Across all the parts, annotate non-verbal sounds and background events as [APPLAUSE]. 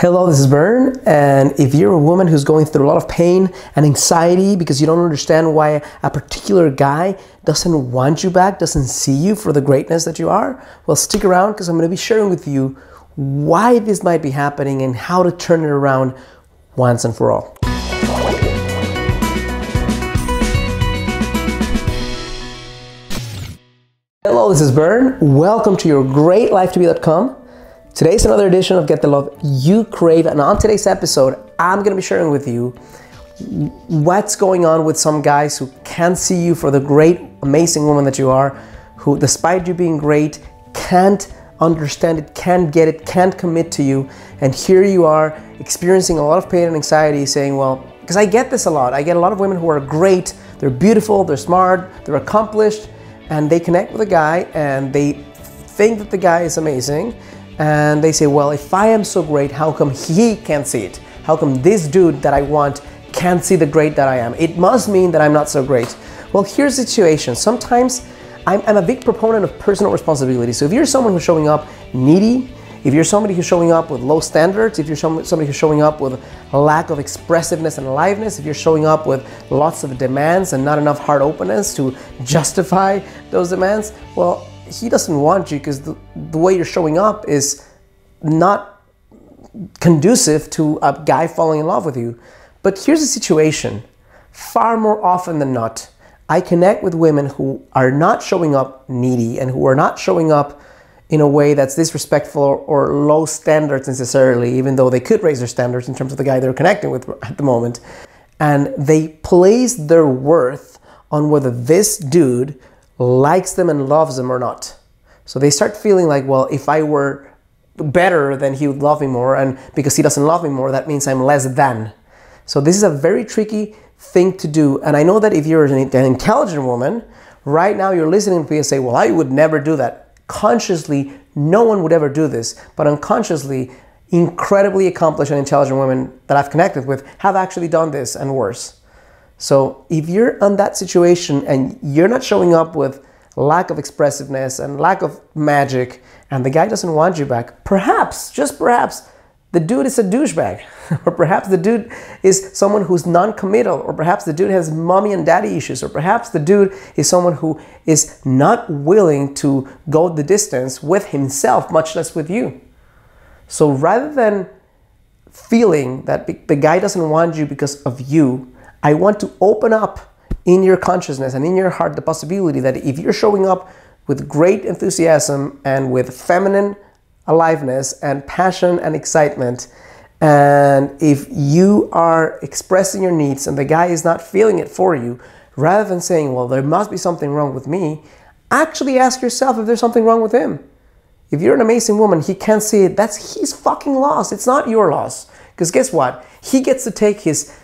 Hello, this is Bern, and if you're a woman who's going through a lot of pain and anxiety because you don't understand why a particular guy doesn't want you back, doesn't see you for the greatness that you are, well, stick around because I'm going to be sharing with you why this might be happening and how to turn it around once and for all. Hello, this is Bern. Welcome to your greatlifetobe.com. Today's another edition of Get the Love You Crave, and on today's episode, I'm gonna be sharing with you what's going on with some guys who can't see you for the great, amazing woman that you are, who, despite you being great, can't understand it, can't get it, can't commit to you, and here you are experiencing a lot of pain and anxiety, saying, Well, because I get this a lot. I get a lot of women who are great, they're beautiful, they're smart, they're accomplished, and they connect with a guy and they think that the guy is amazing and they say, well, if I am so great, how come he can't see it? How come this dude that I want can't see the great that I am? It must mean that I'm not so great. Well, here's the situation. Sometimes I'm, I'm a big proponent of personal responsibility. So if you're someone who's showing up needy, if you're somebody who's showing up with low standards, if you're somebody who's showing up with lack of expressiveness and aliveness, if you're showing up with lots of demands and not enough heart openness to justify those demands, well, he doesn't want you because the, the way you're showing up is not conducive to a guy falling in love with you. But here's the situation far more often than not, I connect with women who are not showing up needy and who are not showing up in a way that's disrespectful or, low standards necessarily, even though they could raise their standards in terms of the guy they're connecting with at the moment. And they place their worth on whether this dude likes them and loves them or not. So they start feeling like, well, if I were better, then he would love me more. And because he doesn't love me more, that means I'm less than. So this is a very tricky thing to do. And I know that if you're an, intelligent woman, right now you're listening to me and say, well, I would never do that. Consciously, no one would ever do this. But unconsciously, incredibly accomplished and intelligent women that I've connected with have actually done this and worse. So if you're in that situation and you're not showing up with lack of expressiveness and lack of magic, and the guy doesn't want you back, perhaps, just perhaps, the dude is a douchebag. [LAUGHS] or perhaps the dude is someone who's non committal, or perhaps the dude has mommy and daddy issues, or perhaps the dude is someone who is not willing to go the distance with himself, much less with you. So rather than feeling that the guy doesn't want you because of you, I want to open up in your consciousness and in your heart the possibility that if you're showing up with great enthusiasm and with feminine aliveness and passion and excitement, and if you are expressing your needs and the guy is not feeling it for you, rather than saying, well, there must be something wrong with me, actually ask yourself if there's something wrong with him. If you're an amazing woman, he can't see it, that's his fucking loss. It's not your loss. Because guess what? He gets to take his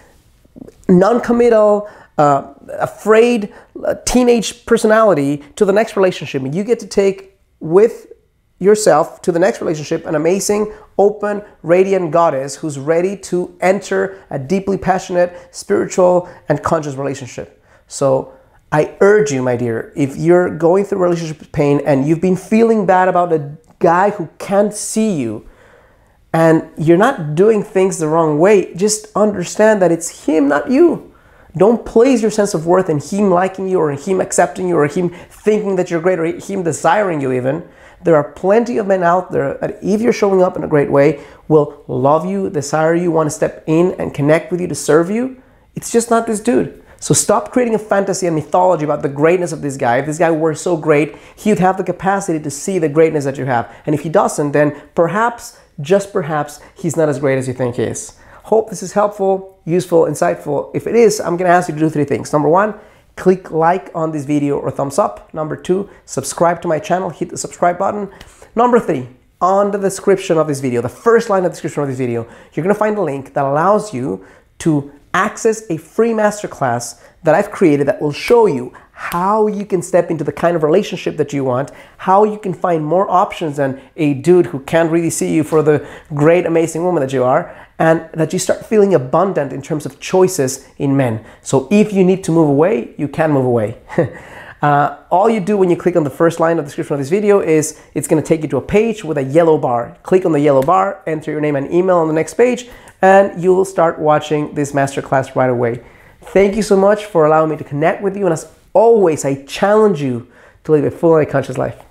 non-committal, uh, afraid uh, teenage personality to the next relationship. And you get to take with yourself to the next relationship an amazing, open, radiant goddess who's ready to enter a deeply passionate, spiritual, and conscious relationship. So I urge you, my dear, if you're going through relationship pain and you've been feeling bad about a guy who can't see you, and you're not doing things the wrong way, just understand that it's him, not you. Don't place your sense of worth in him liking you or in him accepting you or him thinking that you're great or him desiring you even. There are plenty of men out there that if you're showing up in a great way will love you, desire you, want to step in and connect with you to serve you. It's just not this dude. So stop creating a fantasy and mythology about the greatness of this guy. If this guy were so great, he would have the capacity to see the greatness that you have. And if he doesn't, then perhaps, just perhaps, he's not as great as you think he is. Hope this is helpful, useful, insightful. If it is, I'm gonna ask you to do three things. Number one, click like on this video or thumbs up. Number two, subscribe to my channel, hit the subscribe button. Number three, on the description of this video, the first line of the description of this video, you're gonna find a link that allows you to access a free masterclass that I've created that will show you how you can step into the kind of relationship that you want, how you can find more options than a dude who can't really see you for the great, amazing woman that you are, and that you start feeling abundant in terms of choices in men. So if you need to move away, you can move away. [LAUGHS] uh, all you do when you click on the first line of the description of this video is it's going to take you to a page with a yellow bar. Click on the yellow bar, enter your name and email on the next page, and you'll start watching this masterclass right away. Thank you so much for allowing me to connect with you. And as always, I challenge you to live a full and conscious life.